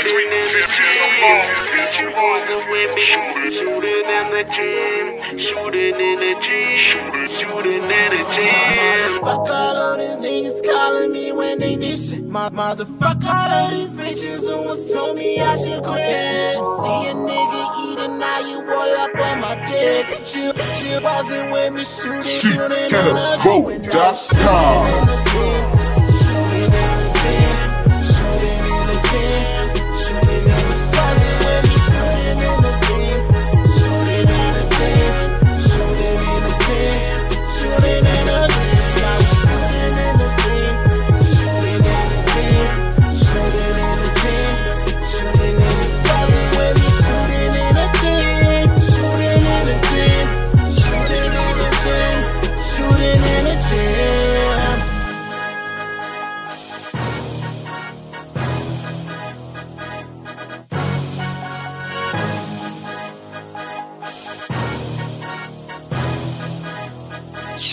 shooting in the gym. Bitch, you wasn't with me. Shooting in the gym. Shooting in the gym. Shooting in the gym. Fuck all of these niggas calling me when they need shit. My motherfuck all of these bitches who once told me I should quit. See a nigga eating, now you all up on my dick. You, you wasn't with me shooting, shooting in the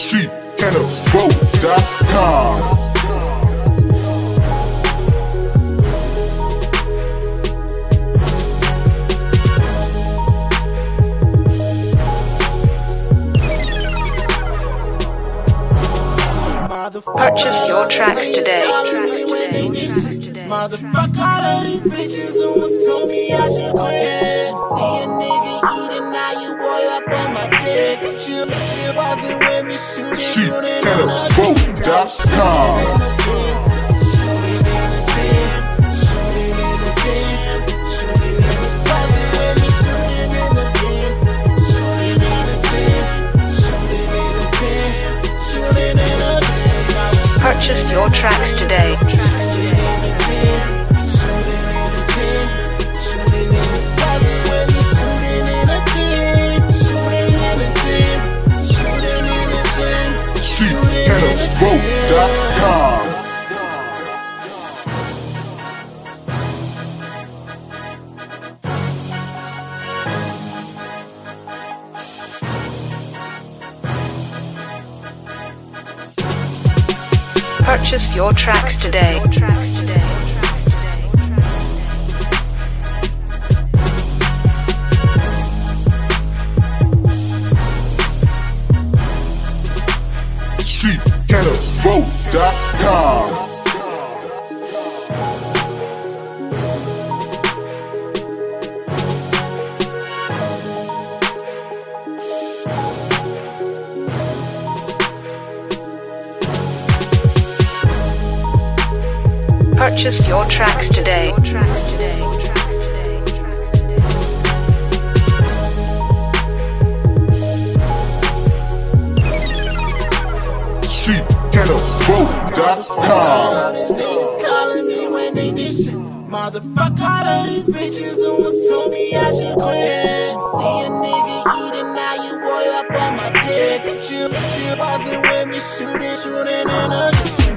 StreetGhettoVote.com. Purchase your tracks today. Motherfuck all of these bitches who was told me I should quit. See a nigga eating, now you all up on my dick. You, you wasn't with me shooting, shooting in the StreetGhettoVote.com. Purchase your tracks today. Purchase your tracks today. StreetGhettoVote.com. Purchase your tracks today. StreetGhettoVote.com. These niggas calling me when they need shit. Motherfuck all of these bitches who was told me I should quit. See a nigga eating, now you all up on my dick. You, you wasn't with me shooting, shooting in a now it's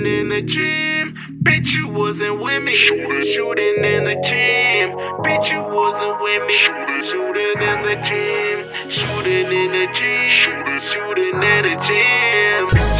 Shooting in the gym. Bitch, you wasn't with me. Shooting shooting in the gym. Bitch, you wasn't with me. Shooting shooting in the gym. Shooting in the gym. Shooting shooting in the gym.